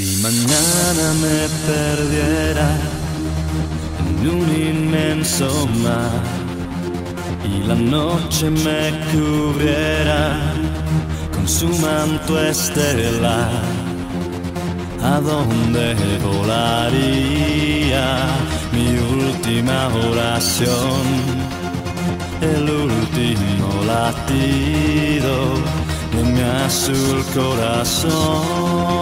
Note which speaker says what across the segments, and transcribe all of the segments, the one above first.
Speaker 1: Si mañana me perdiera en un inmenso mar y la noche me cubriera con su manto estelar, ¿a dónde volaría mi última oración? El último latido de mi azul corazón.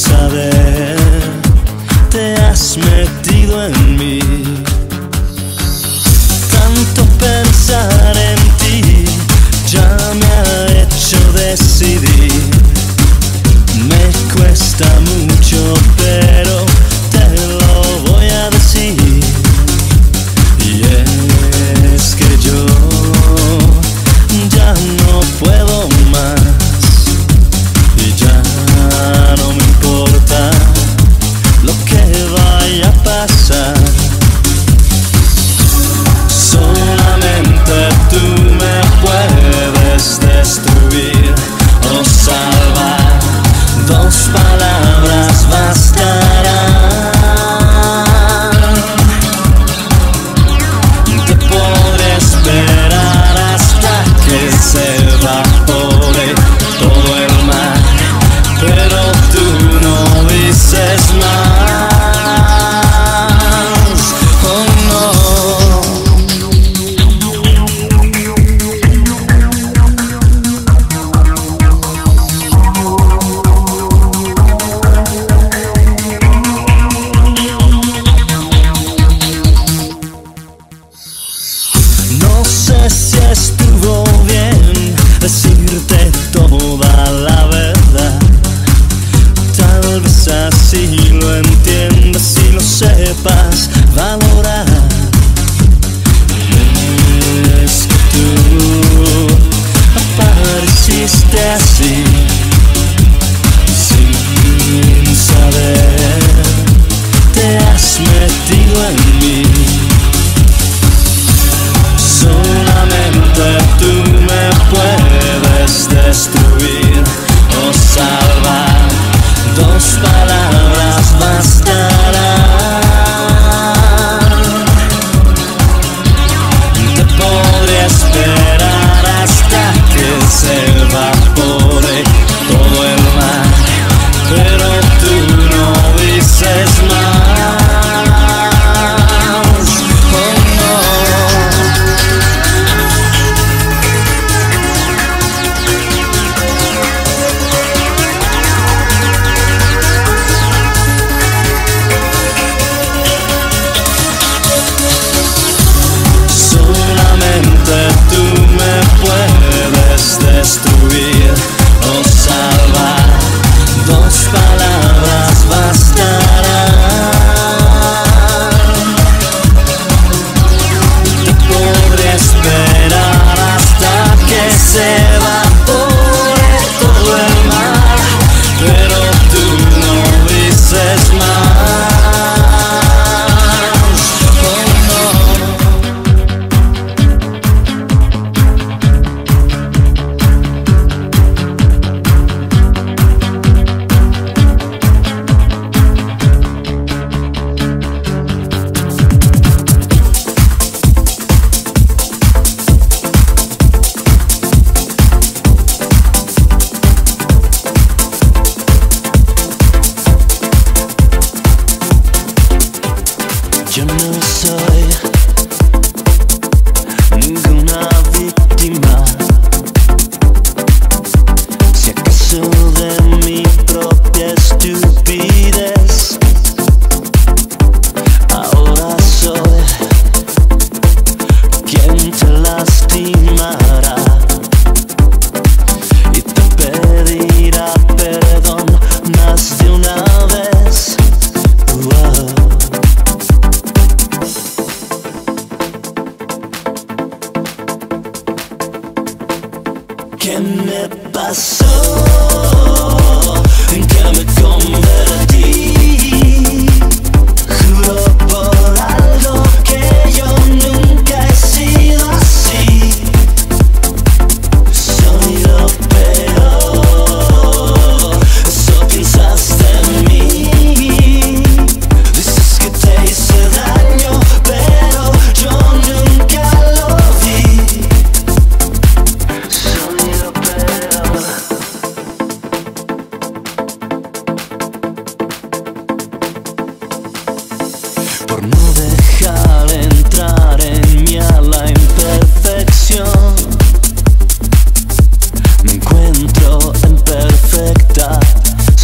Speaker 1: Saber te has metido en mí.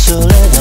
Speaker 1: So let